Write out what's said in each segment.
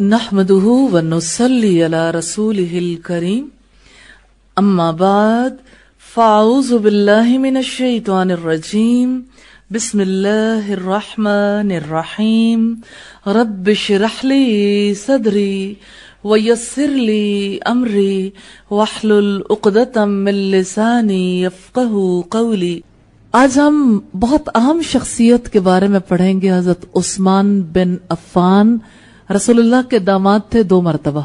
नहमदहू व नसल्ली अला रसूलिहिल करीम अम्मा बाद फ़ाऊज़ु बिल्लाहि मिनश शैतानिर रजीम बिस्मिल्लाहिर रहमानिर रहीम रब्बि इश्रह ली सदरी व यस्सिर ली अमरी वहलुल उक़दतम मिन लिसानी यफ़क़हू क़ौली आज हम बहुत अहम शख्सियत के बारे में पढ़ेंगे हज़रत उस्मान बिन अफ़ान रसूलुल्लाह के दामाद थे दो मरतबा।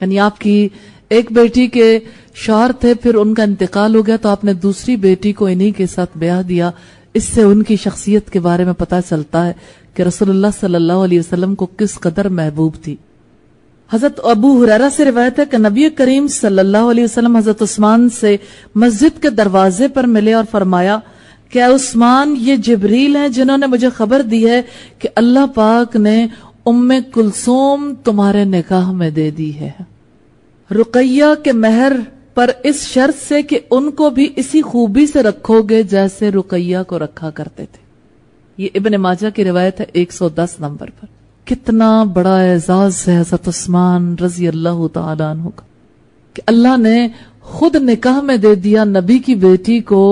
यानी आपकी एक बेटी के शौहर थे, फिर उनका इंतकाल हो गया तो आपने दूसरी बेटी को इन्हीं के साथ ब्याह दिया। इससे उनकी शख्सियत के बारे में पता चलता है कि रसूलुल्लाह सल्लल्लाहु अलैहि को किस कदर महबूब थी। हज़रत अबू हुरैरा से रिवायत है कि नबी करीम सल्लल्लाहु अलैहि वसल्लम हज़रत उस्मान से मस्जिद के दरवाजे पर मिले और फरमाया, क्या उस्मान, ये जिब्रील हैं जिन्होंने मुझे खबर दी है कि अल्लाह पाक ने उम्मे कुलसूम तुम्हारे निकाह में दे दी है। रुकैया के महर पर इस शर्त से कि उनको भी इसी खूबी से रखोगे जैसे रुकैया को रखा करते थे। ये इबन माजा की रिवायत है 110 नंबर पर। कितना बड़ा एजाज है हज़रत उस्मान रज़ी अल्लाह तु का, कि अल्लाह ने खुद निकाह में दे दिया नबी की बेटी को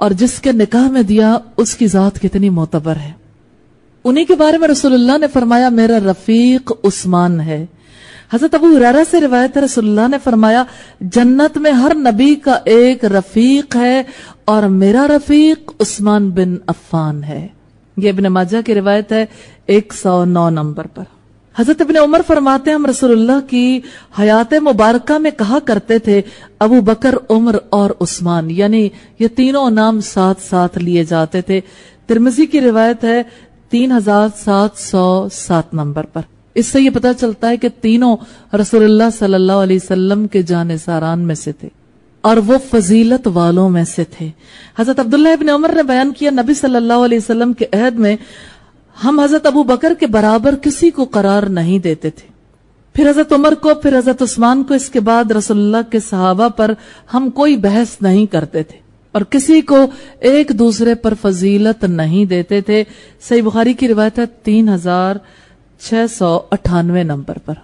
और जिसके निकाह में दिया उसकी जात कितनी मोतबर है। उन्हीं के बारे में रसुल्लाह ने फरमाया, मेरा रफीक उस्मान है। हज़रत अबू हुरारा से रिवायत है रसुल्लाह ने फरमाया, जन्नत में हर नबी का एक रफीक है और मेरा रफीक उस्मान बिन अफ़ान है। ये इब्न माजा की रिवायत है, एक सौ नौ नंबर पर। हज़रत इब्न उमर फरमाते हम रसुल्लाह की हयात मुबारक में कहा करते थे, अबू बकर, उमर और उस्मान, यानी ये तीनों नाम साथ साथ लिए जाते थे। तिरमजी की रिवायत है तीन हज़ार सात सौ सात नंबर पर। इससे ये पता चलता है कि तीनों रसोल्ला सल्लल्लाहु अलैहि के जाने सारान में से थे और वो फजीलत वालों में से थे। हज़रत अब्दुल्ला इब्न उमर ने बयान किया, नबी सल्लल्लाहु अलैहि के अहद में हम हज़रत अबू बकर के बराबर किसी को करार नहीं देते थे। फिर हज़रत उमर को, फिर हज़रत उस्मान को, इसके बाद रसोल्ला के सहाबा पर हम कोई बहस नहीं करते थे। और किसी को एक दूसरे पर फजीलत नहीं देते थे। सही बुखारी की रिवायत है तीन हज़ार छह सौ अठानवे नंबर पर।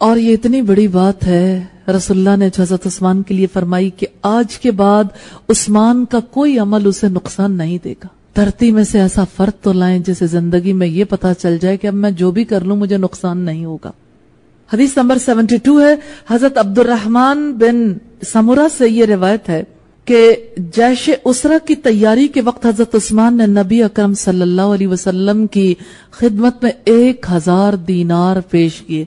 और ये इतनी बड़ी बात है रसुल्ला ने हज़रत उस्मान के लिए फरमाई कि आज के बाद उस्मान का कोई अमल उसे नुकसान नहीं देगा। धरती में से ऐसा फर्द तो लाए जिसे ज़िंदगी में ये पता चल जाए कि अब मैं जो भी कर लू, मुझे नुकसान नहीं होगा। हदीस नंबर सेवेंटी टू है, हज़रत अब्दुलरहमान बिन समुरा से ये रिवायत है कि जैश उसरा की तैयारी के वक्त हज़रत उस्मान ने नबी अकरम सल्लल्लाहु अलैहि वसल्लम की खिदमत में एक हज़ार दीनार पेश किए।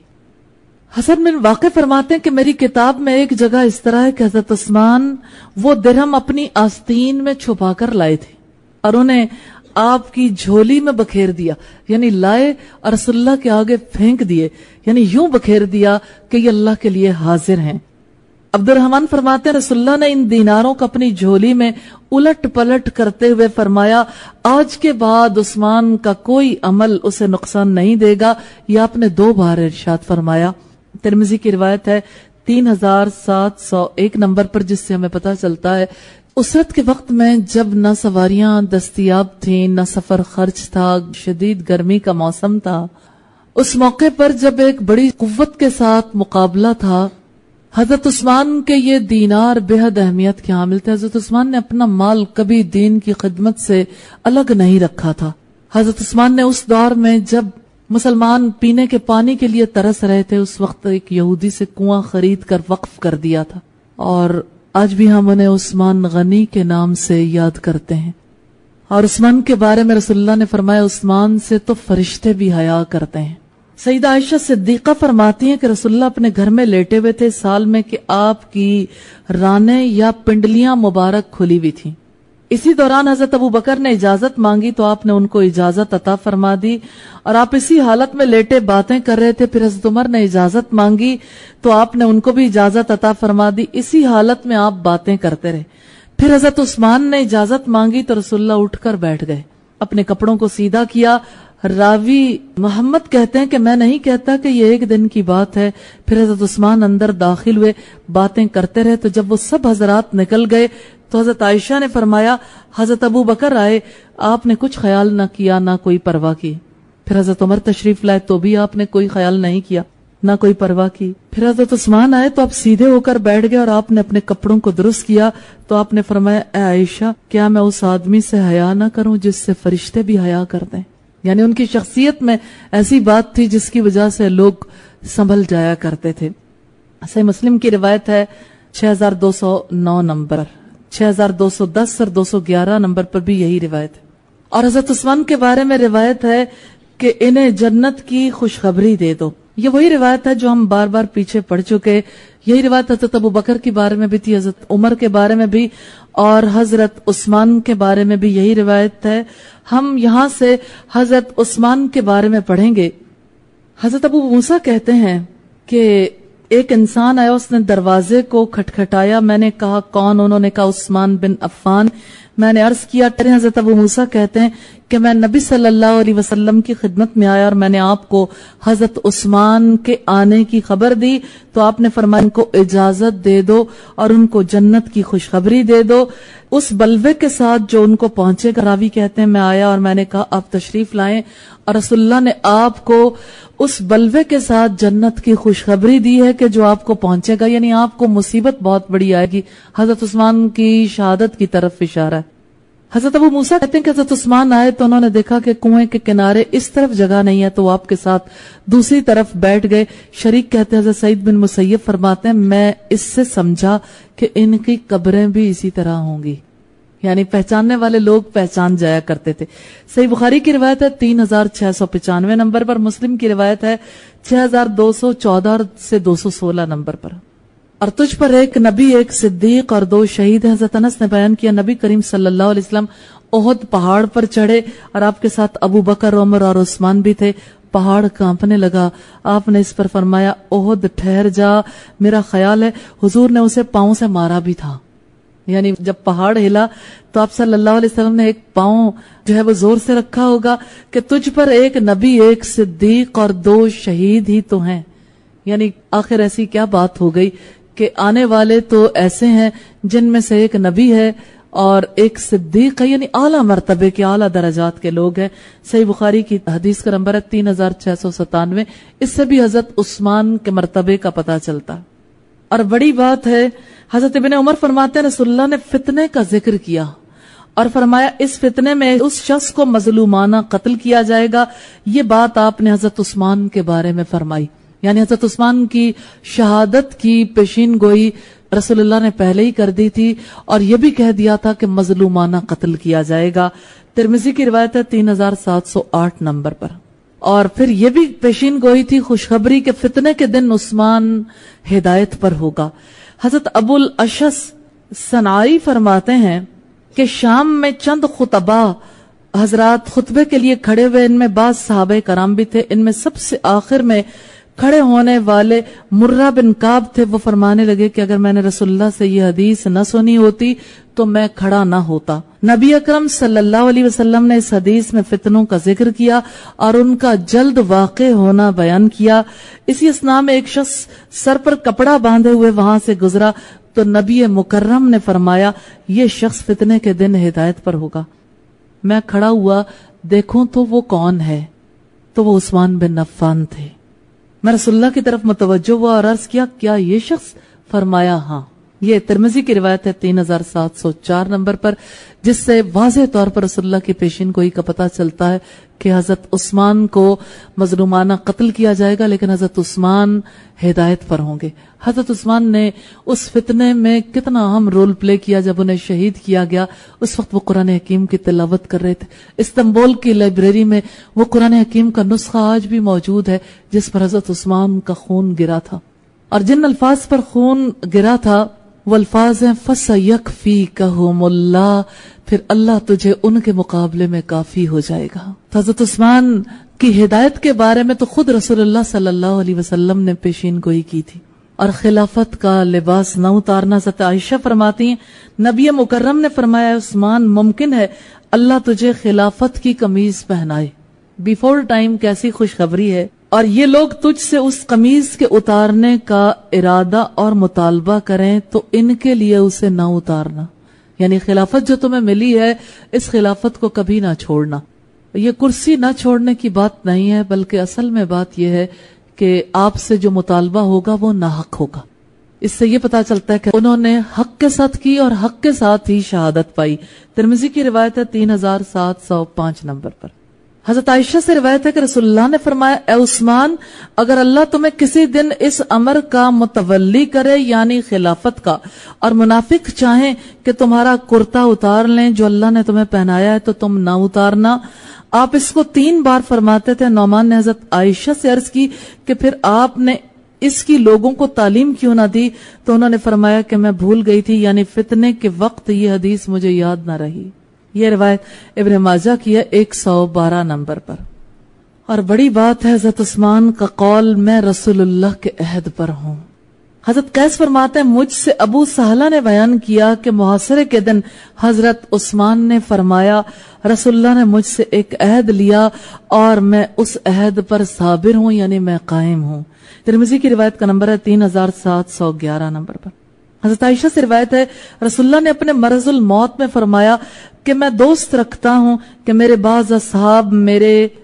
हसन बिन वाक़ फरमाते हैं कि मेरी किताब में एक जगह इस तरह है कि हज़रत उस्मान वो दिरहम अपनी आस्तीन में छुपा कर लाए थे और उन्हें आपकी झोली में बखेर दिया, यानी लाए और रसुल्ला के आगे फेंक दिए, यानी यूँ बखेर दिया कि ये अल्लाह के लिए हाजिर हैं। अब्दुलरहमान फरमाते रसुल्ला ने इन दीनारों को अपनी झोली में उलट पलट करते हुए फरमाया, आज के बाद उस्मान का कोई अमल उसे नुकसान नहीं देगा। यह आपने दो बार इर्शाद फरमाया। तिरमिजी की रिवायत है, तीन हज़ार सात सौ एक नंबर पर, जिससे हमें पता चलता है, उसरत के वक्त में जब न सवारियाँ दस्तियाब थी, न सफ़र खर्च था, शदीद गर्मी का मौसम था, उस मौके पर जब एक बड़ी कुत के साथ मुकाबला था हज़रत उस्मान के ये दीनार बेहद अहमियत के हामिल थे। हज़रत उस्मान ने अपना माल कभी दीन की खिदमत से अलग नहीं रखा था। हज़रत उस्मान ने उस दौर में जब मुसलमान पीने के पानी के लिए तरस रहे थे, उस वक्त एक यहूदी से कुआँ खरीद कर वक्फ कर दिया था। और आज भी हम उन्हें उस्मान गनी के नाम से याद करते हैं। और उस्मान के बारे में रसुल्ला ने फरमाया, उस्मान से तो फरिश्ते भी हया करते हैं। सईद आयशा सिद्दीका फरमाती हैं कि रसुल्ला अपने घर में लेटे हुए थे साल में कि आपकी राने या पिंडलियाँ मुबारक खुली हुई थी। इसी दौरान हज़रत अबू बकर ने इजाज़त मांगी तो आपने उनको इजाज़त अता फरमा दी और आप इसी हालत में लेटे बातें कर रहे थे, फिर हज़रत उमर ने इजाज़त मांगी तो आपने उनको भी इजाज़त अता फरमा दी। इसी हालत में आप बातें करते रहे। फिर हज़रत उस्मान ने इजाज़त मांगी तो रसुल्ला उठकर बैठ गए। अपने कपड़ों को सीधा किया। रावी मोहम्मद कहते हैं कि मैं नहीं कहता कि ये एक दिन की बात है। फिर हज़रत उस्मान अंदर दाखिल हुए, बातें करते रहे तो जब वो सब हजरात निकल गए तो हज़रत आयशा ने फरमाया, हज़रत अबू बकर आए, आपने कुछ ख्याल ना किया, ना कोई परवाह की। फिर हज़रत उमर तशरीफ़ लाए तो भी आपने कोई ख्याल नहीं किया। ना कोई परवाह की। फिर हज़रत उस्मान आए तो आप सीधे होकर बैठ गए और आपने अपने कपड़ों को दुरुस्त किया। तो आपने फरमाया आयशा, क्या मैं उस आदमी से हया ना करूँ जिससे फरिश्ते भी हया कर दें? यानी उनकी शख्सियत में ऐसी बात थी जिसकी वजह से लोग संभल जाया करते थे। सही मुस्लिम की रिवायत है 6209 नंबर। 6210 और 211 नंबर पर भी यही रिवायत है। और हज़रत उस्मान के बारे में रिवायत है कि इन्हें जन्नत की खुशखबरी दे दो। ये वही रिवायत है जो हम बार बार पीछे पढ़ चुके यही रिवायत हज़रत अबू बकर के बारे में भी थी, हज़रत उमर के बारे में भी, और हज़रत उस्मान के बारे में भी यही रिवायत है। हम यहाँ से हज़रत उस्मान के बारे में पढ़ेंगे। हज़रत अबू मूसा कहते हैं कि एक इंसान आया, उसने दरवाजे को खटखटाया। मैंने कहा, कौन? उन्होंने कहा, उस्मान बिन अफान। मैंने अर्ज़ किया, तेरे हज़रत अबू मूसा कहते हैं कि मैं नबी सल्लल्लाहु अलैहि वसल्लम की खिदमत में आया और मैंने आपको हज़रत उस्मान के आने की खबर दी। तो आपने फरमाया उनको इजाज़त दे दो और उनको जन्नत की खुशखबरी दे दो। उस बलवे के साथ जो उनको पहुँचे रावी कहते हैं, मैं आया और मैंने कहा, आप तशरीफ़ लाएँ। और रसुल्ला ने आपको उस बलवे के साथ जन्नत की खुशखबरी दी है कि जो आपको पहुंचेगा, यानी आपको मुसीबत बहुत बड़ी आएगी। हज़रत उस्मान की शहादत की तरफ़ इशारा है। हज़रत अबू मूसा कहते हैं कि हज़रत उस्मान आए तो उन्होंने देखा कि कुएँ के किनारे इस तरफ़ जगह नहीं है तो वो आपके साथ दूसरी तरफ़ बैठ गए। शरीक कहते हैं, हज़रत सईद बिन मुसैयब फरमाते हैं, मैं इससे समझा कि इनकी कब्रें भी इसी तरह होंगी। यानी पहचानने वाले लोग पहचान जाया करते थे। सही बुखारी की रिवायत है, तीन हज़ार छह सौ पिचानवे नंबर पर, मुस्लिम की रिवायत है, छह हज़ार दो सौ चौदह से दो सौ सोलह नंबर पर। और तुझ पर एक नबी, एक सिद्दीक और दो शहीद हज़रत अनस ने बयान किया, नबी करीम सल्लल्लाहु अलैहि वसल्लम ओहद पहाड़ पर चढ़े और आपके साथ अबू बकर, उमर और उस्मान भी थे। पहाड़ कांपने लगा। आपने इस पर फरमाया, ओहद ठहर जा, मेरा ख्याल है, हुजूर ने उसे पाँव से मारा भी था। यानी जब पहाड़ हिला तो आप सल्लल्लाहु अलैहि वसल्लम ने एक पाँव जो है वो ज़ोर से रखा होगा कि तुझ पर एक नबी, एक सिद्दीक और दो शहीद ही तो हैं। यानी आखिर ऐसी क्या बात हो गई कि आने वाले तो ऐसे हैं जिनमें से एक नबी है और एक सिद्दीक है, यानी आला मरतबे के आला दराजात के लोग हैं। सही बुखारी की हदीस का नंबर है तीन हज़ार छह सौ सतानवे। इससे भी हज़रत उस्मान के मरतबे का पता चलता। और बड़ी बात है हज़रत इबन उमर फरमाते रसुल्ला ने फितने का ज़िक्र किया और फरमाया, इस फितने में उस शख्स को मजलूमाना कत्ल किया जाएगा। ये बात आपने हज़रत उस्मान के बारे में फरमाई। यानी हज़रत उस्मान की शहादत की पेशीन गोई रसोल्ला ने पहले ही कर दी थी और यह भी कह दिया था कि मजलूमाना कत्ल किया जाएगा। तिरमिजी की रिवायत है तीन हज़ार सात सौ आठ नंबर पर। और फिर यह भी पेशीन गोई थी, खुशखबरी के फितने के दिन उस्मान हिदायत पर होगा। हज़रत अबुल अशस सनाई फरमाते हैं कि शाम में चंद खुतबा हजरात खुतबे के लिए खड़े हुए, इनमें बाद साहब कराम भी थे। इनमें सबसे आखिर में खड़े होने वाले मुर्रा बिन काब थे। वो फरमाने लगे कि अगर मैंने रसुल्ला से ये हदीस न सुनी होती तो मैं खड़ा ना होता। नबी अकरम सल्लल्लाहु अलैहि वसल्लम ने इस हदीस में फितनों का ज़िक्र किया और उनका जल्द वाक़ होना बयान किया। इसी स्ना में एक शख्स सर पर कपड़ा बांधे हुए वहाँ से गुजरा तो नबी मुकर्रम ने फरमाया, ये शख्स फितने के दिन हिदायत पर होगा। मैं खड़ा हुआ, देखूँ तो वो कौन है? तो वो उस्मान बिन नफान थे। मैं रसुल्ला की तरफ़ मुतवजो हुआ और अर्ज़ किया, क्या ये शख्स? फरमाया हाँ। ये तिरमजी की रिवायत है, तीन हज़ार सात सौ चार नंबर पर, जिससे वाज तौर पर रसुल्ला की पेशिन गोई का पता चलता है कि हज़रत उस्मान को मजलूमाना कत्ल किया जाएगा, लेकिन हज़रत उस्मान हिदायत पर होंगे। हज़रत उस्मान ने उस फितने में कितना अहम रोल प्ले किया जब उन्हें शहीद किया गया। उस वक्त वो कुरान हकीम की तिलावत कर रहे थे। इस्तंबुल की लाइब्रेरी में वो कुरान हकीम का नुस्खा आज भी मौजूद है, जिस पर हज़रत उस्मान का खून गिरा था। और जिन अल्फाज पर खून गिरा था वो अल्फाज हैं फसयक फ़ी कहमुल्ला फिर अल्लाह तुझे उनके मुकाबले में काफ़ी हो जाएगा। हज़रत उस्मान की हिदायत के बारे में तो खुद रसोल्ला सल्लल्लाहु अलैहि वसल्लम ने पेशीन गोई की थी। और खिलाफत का लिबास न उतारना सत आयशा फरमाती हैं, नबी मुकर्रम ने फरमाया, उस्मान, मुमकिन है अल्लाह तुझे खिलाफत की कमीज पहनाए। बिफोर टाइम कैसी खुशखबरी है और ये लोग तुझसे उस कमीज के उतारने का इरादा और मुतालबा करें तो इनके लिए उसे न उतारना। यानी खिलाफत जो तुम्हें मिली है, इस खिलाफत को कभी ना छोड़ना। ये कुर्सी ना छोड़ने की बात नहीं है, बल्कि असल में बात यह है कि आपसे जो मुतालबा होगा वो नाहक होगा। इससे ये पता चलता है कि उन्होंने हक के साथ की और हक के साथ ही शहादत पाई। तिरमिजी की रिवायत है तीन हज़ार सात सौ पाँच नंबर पर। हज़रत आयशा से रिवायत है कि रसुल्लाह ने फरमाया उस्मान, अगर अल्लाह तुम्हें किसी दिन इस अमर का मुतवली करे, यानी खिलाफत का, और मुनाफिक चाहे कि तुम्हारा कुर्ता उतार लें जो अल्लाह ने तुम्हें पहनाया है तो तुम ना उतारना। आप इसको तीन बार फरमाते थे। नौमान ने हज़रत आयशा से अर्ज़ की कि फिर आपने इसकी लोगों को तालीम क्यों ना दी? तो उन्होंने फरमाया कि मैं भूल गई थी, यानी फितने के वक्त ये हदीस मुझे याद ना रही। यह रिवायत इब्न माजा की है एक सौ बारह नंबर पर। और बड़ी बात है, हज़रत उस्मान का कौल, मैं रसूलुल्लाह के अहद पर हूँ। हज़रत कैस फरमाते हैं, मुझसे अबू सहला ने बयान किया कि मुहासरे के दिन हज़रत उस्मान ने फरमाया रसुल्ला ने मुझसे एक अहद लिया और मैं उस अहद पर साबिर हूँ, यानी मैं कायम हूँ। तिरमिजी की रिवायत का नंबर है तीन हज़ार सात सौ ग्यारह नंबर पर। हज़रत आयशा से रिवायत है रसुल्ला ने अपने मरजुल मौत में फरमाया कि मैं दोस्त रखता हूँ कि मेरे बाज साहब मेरे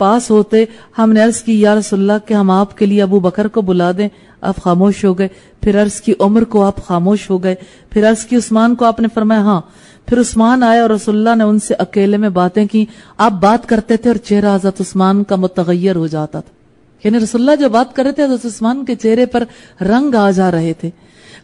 पास होते। हमने अर्ज़ की, या रसुल्ला कि हम आपके लिए अबू बकर को बुला दें। आप खामोश हो गए। फिर अर्ज़ की, उम्र को आप खामोश हो गए। फिर अर्ज़ की, उस्मान को आपने फरमाया हाँ। फिर उस्मान आए और रसुल्ला ने उनसे अकेले में बातें की। आप बात करते थे और चेहरा हज़रत उस्मान का मुतगैर हो जाता था। यानी रसुल्ला जो बात कर रहे थे उस्मान के चेहरे पर रंग आ जा रहे थे।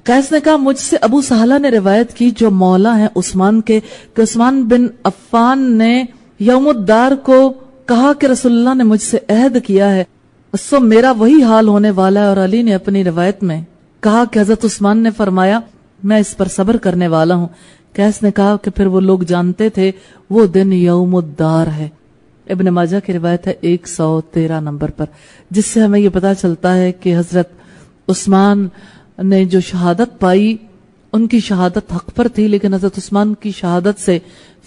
कैस ने कहा, मुझसे अबू सहला ने रिवायत की, जो मौला है उस्मान के उस्मान बिन अफ़ान ने यमुद्दार को कहा कि रसुल्ला ने मुझसे अहद किया है। सो मेरा वही हाल होने वाला है और अली ने अपनी रिवायत में कहा कि हज़रत उस्मान ने फरमाया, मैं इस पर सब्र करने वाला हूँ। कैस ने कहा कि फिर वो लोग जानते थे, वो दिन यौमुद्दार है। इब्न माजा की रिवायत है एक सौ तेरह नंबर पर, जिससे हमें ये पता चलता है कि हज़रत उस्मान ने जो शहादत पाई, उनकी शहादत हक पर थी, लेकिन हज़रत उस्मान की शहादत से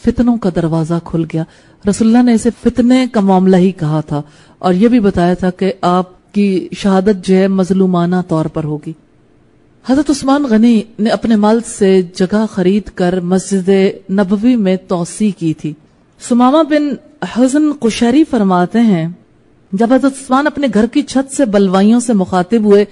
फितनों का दरवाज़ा खुल गया। रसुल्ला ने इसे फितने का मामला ही कहा था, और यह भी बताया था कि आपकी शहादत जो है मजलूमाना तौर पर होगी। हज़रत उस्मान गनी ने अपने माल से जगह खरीद कर मस्जिद नबवी में तोसी की थी। सुमामा बिन हजन कुशरी फरमाते हैं, जब हज़रत उस्मान अपने घर की छत से बलवाइयों से मुखातिब हुए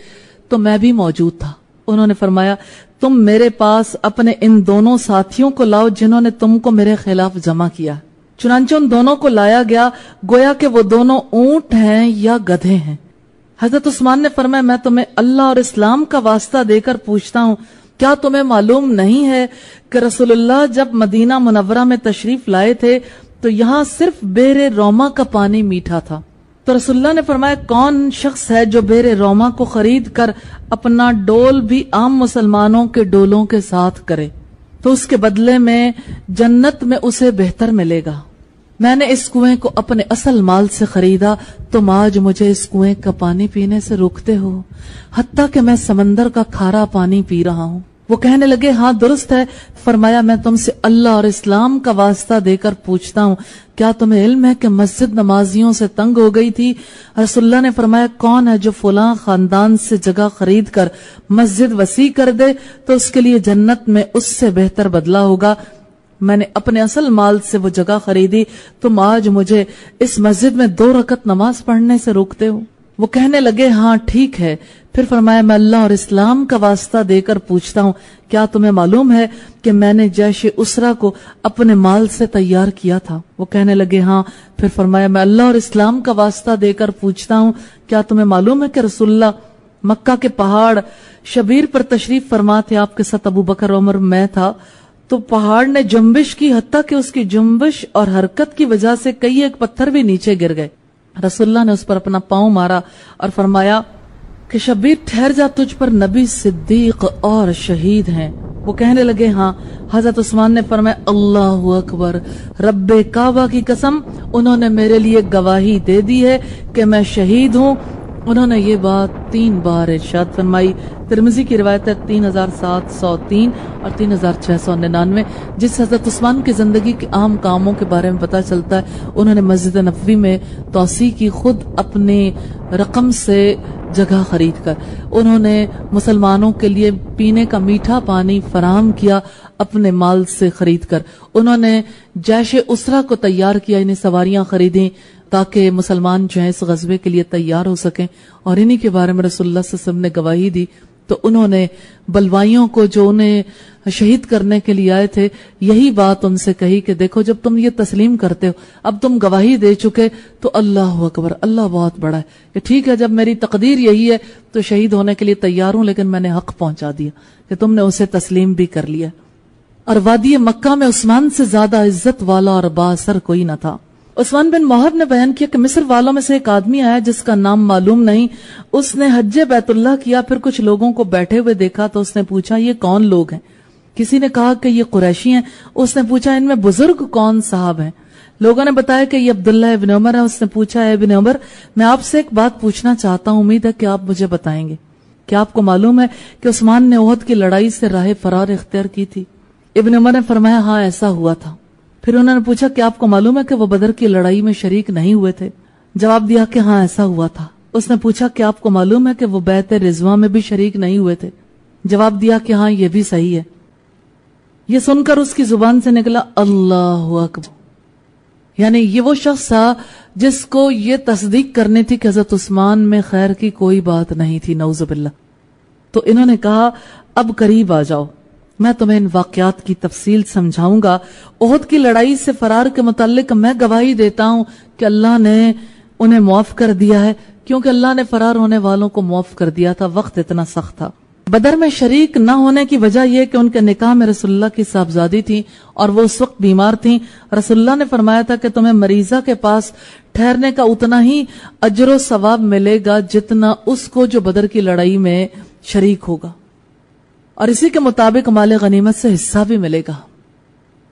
तो मैं भी मौजूद था। उन्होंने फरमाया, तुम मेरे पास अपने इन दोनों साथियों को लाओ जिन्होंने तुमको मेरे खिलाफ जमा किया। चुनाचे उन दोनों को लाया गया, गोया कि वो दोनों ऊँट हैं या गधे हैं। हज़रत उस्मान ने फरमाया, मैं तुम्हें अल्लाह और इस्लाम का वास्ता देकर पूछता हूँ, क्या तुम्हें मालूम नहीं है कि रसुल्लाह जब मदीना मुनवरा में तशरीफ़ लाए थे तो यहाँ सिर्फ़ बेरे रोमा का पानी मीठा था। तो रसुल्ला ने फरमाया, कौन शख्स है जो बेरे रोमा को खरीद कर अपना डोल भी आम मुसलमानों के डोलों के साथ करे तो उसके बदले में जन्नत में उसे बेहतर मिलेगा। मैंने इस कुएँ को अपने असल माल से खरीदा, तुम आज मुझे इस कुएँ का पानी पीने से रोकते हो हत्या कि मैं समंदर का खारा पानी पी रहा हूँ। वो कहने लगे हाँ दुरुस्त है। फरमाया, मैं तुमसे अल्लाह और इस्लाम का वास्ता देकर पूछता हूँ, क्या तुम्हें इल्म है कि मस्जिद नमाजियों से तंग हो गई थी? रसुल्ला ने फरमाया, कौन है जो फुला खानदान से जगह खरीद कर मस्जिद वसी कर दे तो उसके लिए जन्नत में उससे बेहतर बदला होगा। मैंने अपने असल माल से वो जगह खरीदी। तुम आज मुझे इस मस्जिद में दो रकत नमाज़ पढ़ने से रोकते हो। वो कहने लगे हाँ ठीक है। फिर फरमाया, मैं अल्लाह और इस्लाम का वास्ता देकर पूछता हूँ, क्या तुम्हें मालूम है कि मैंने जैश उसरा को अपने माल से तैयार किया था? वो कहने लगे हाँ। फिर फरमाया, मैं अल्लाह और इस्लाम का वास्ता देकर पूछता हूँ, क्या तुम्हें मालूम है कि रसुल्ला मक्का के पहाड़ शबीर पर तशरीफ़ फरमा थे? आपके साथ अबू बकर उमर, मैं था। तो पहाड़ ने जुम्बिश की, हत्या कि उसकी जुम्बिश और हरकत की वजह से कई एक पत्थर भी नीचे गिर गए। रसुल्ला ने उस पर अपना पाँव मारा और फरमाया कि शबीर ठहर जा तुझ पर नबी सिद्दीक और शहीद हैं। वो कहने लगे हाँ। हज़रत उस्मान ने फरमाया, अल्लाह अकबर। रब्बे काबा की कसम, उन्होंने मेरे लिए गवाही दे दी है कि मैं शहीद हूँ। उन्होंने ये बात तीन बार इर्शाद फरमाई। तिरमिजी की रिवायत है तीन हज़ार सात सौ तीन और तीन हज़ार छह सौ निन्यानवे, जिस हज़रत उस्मान की ज़िंदगी के आम कामों के बारे में पता चलता है, उन्होंने मस्जिद नबी में तोसी की खुद अपने रकम से जगह खरीद कर। उन्होंने मुसलमानों के लिए पीने का मीठा पानी फराम किया अपने माल से खरीद कर। उन्होंने जैश उसरा को तैयार किया, इन्हें सवारियाँ खरीदी ताकि मुसलमान जो है इस गजबे के लिए तैयार हो सके। और इन्हीं के बारे में रसुल्ला ने गवाही दी। तो उन्होंने बलवाइयों को जो उन्हें शहीद करने के लिए आए थे, यही बात उनसे कही कि देखो, जब तुम ये तस्लीम करते हो, अब तुम गवाही दे चुके तो अल्लाह अकबर, अल्लाह बहुत बड़ा है कि ठीक है, जब मेरी तकदीर यही है तो शहीद होने के लिए तैयार हूँ, लेकिन मैंने हक पहुँचा दिया कि तुमने उसे तस्लीम भी कर लिया। और वादी मक्का में उस्मान से ज़्यादा इज़्ज़त वाला और बासर कोई न था। उस्मान बिन मोहब ने बयान किया कि मिस्र वालों में से एक आदमी आया जिसका नाम मालूम नहीं। उसने हज बैतुल्लाह किया, फिर कुछ लोगों को बैठे हुए देखा तो उसने पूछा, ये कौन लोग हैं? किसी ने कहा कि, ये कुरैशी हैं। उसने पूछा, इनमें बुज़ुर्ग कौन साहब हैं? लोगों ने बताया कि, ये अब्दुल्ला इबिन उमर है। उसने पूछा है इबिन उमर, मैं आपसे एक बात पूछना चाहता हूँ। उम्मीद है कि आप मुझे बताएँगे। क्या आपको मालूम है कि उस्मान ने ओहद की लड़ाई से राह फरार इख्तियार की थी? इबिन उमर ने फरमाया हाँ ऐसा हुआ था। फिर उन्होंने पूछा कि आपको मालूम है कि वो बदर की लड़ाई में शरीक नहीं हुए थे? जवाब दिया कि हाँ ऐसा हुआ था। उसने पूछा कि आपको मालूम है कि वो बैत रिजवा में भी शरीक नहीं हुए थे? जवाब दिया कि हाँ ये भी सही है। ये सुनकर उसकी ज़ुबान से निकला, अल्लाह अकबर। यानी ये वो शख्स था जिसको ये तस्दीक करनी थी कि हज़रत उस्मान में खैर की कोई बात नहीं थी नौजबिल्ला तो इन्होंने कहा, अब करीब आ जाओ। मैं तुम्हें इन वाकयात की तफसील समझाऊँगा। ओहद की लड़ाई से फरार के मुतालिक मैं गवाही देता हूँ कि अल्लाह ने उन्हें मुआफ कर दिया है, क्योंकि अल्लाह ने फरार होने वालों को मुआफ कर दिया था, वक्त इतना सख्त था। बदर में शरीक न होने की वजह यह कि उनके निकाह में रसुल्ला की साहबजादी थी और वो उस वक्त बीमार थी। रसुल्ला ने फरमाया था कि तुम्हें मरीजा के पास ठहरने का उतना ही अजर सवाब मिलेगा जितना उसको जो बदर की लड़ाई में शरीक होगा। और इसी के मुताबिक माल गनीमत से हिस्सा भी मिलेगा।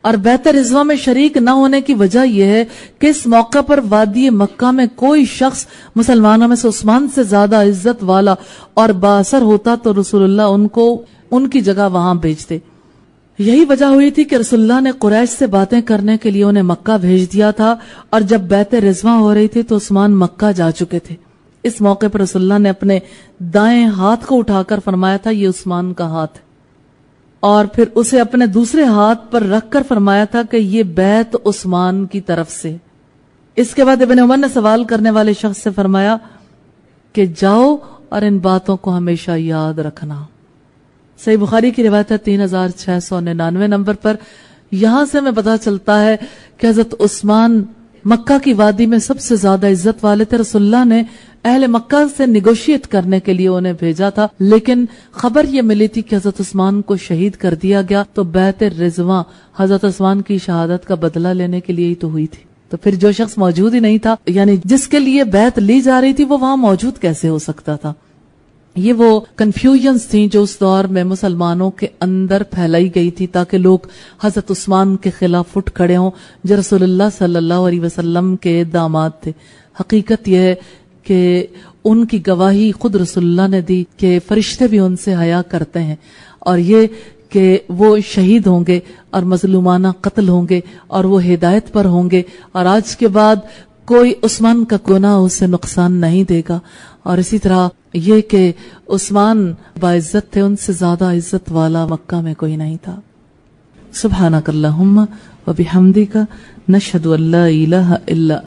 और बेहतर रिजवा में शरीक न होने की वजह यह है कि इस मौके पर वादी मक्का में कोई शख्स मुसलमानों में से उस्मान से ज़्यादा इज़्ज़त वाला और बासर होता तो रसुल्ला उनको, उनकी जगह वहाँ भेजते। यही वजह हुई थी कि रसुल्ला ने कुरैश से बातें करने के लिए उन्हें मक्का भेज दिया था और जब बैत रिजवा हो रही थी तो उस्मान मक्का जा चुके थे। इस मौके पर रसुल्ला ने अपने दाएँ हाथ को उठाकर फरमाया था, ये उस्मान का हाथ और फिर उसे अपने दूसरे हाथ पर रखकर फरमाया था कि ये बैत उस्मान की तरफ़ से इसके बाद इबन उमर ने सवाल करने वाले शख्स से फरमाया कि जाओ और इन बातों को हमेशा याद रखना। सही बुखारी की रिवायत है तीन हज़ार छह सौ निन्यानवे नंबर पर। यहाँ से हमें पता चलता है कि हज़रत उस्मान मक्का की वादी में सबसे ज़्यादा इज़्ज़त वाले थे रसुल्ला ने अहले मक्का से निगोशिएट करने के लिए उन्हें भेजा था। लेकिन खबर ये मिली थी कि हज़रत उस्मान को शहीद कर दिया गया तो बैत रिजवा, हज़रत उस्मान की शहादत का बदला लेने के लिए ही तो हुई थी। तो फिर जो शख्स मौजूद ही नहीं था, यानी जिसके लिए बैत ली जा रही थी, वो वहाँ मौजूद कैसे हो सकता था? ये वो कंफ्यूजन थी जो उस दौर में मुसलमानों के अंदर फैलाई गई थी ताकि लोग हज़रत उस्मान के खिलाफ उठ खड़े हों, जो रसोल्ला सल्लल्लाहु अलैहि वसल्लम के दामाद थे। हकीकत यह है कि उनकी गवाही खुद रसुल्ला ने दी कि फरिश्ते भी उनसे हया करते हैं। और ये कि वो शहीद होंगे और मजलूमाना कत्ल होंगे और वो हिदायत पर होंगे। और आज के बाद कोई उस्मान का गुना उसे नुकसान नहीं देगा। और इसी तरह ये कि उस्मान बाइज्जत थे, उनसे ज़्यादा इज़्ज़त वाला मक्का में कोई नहीं था। सुबह नकल्ला व नशहदु का इलाहा इला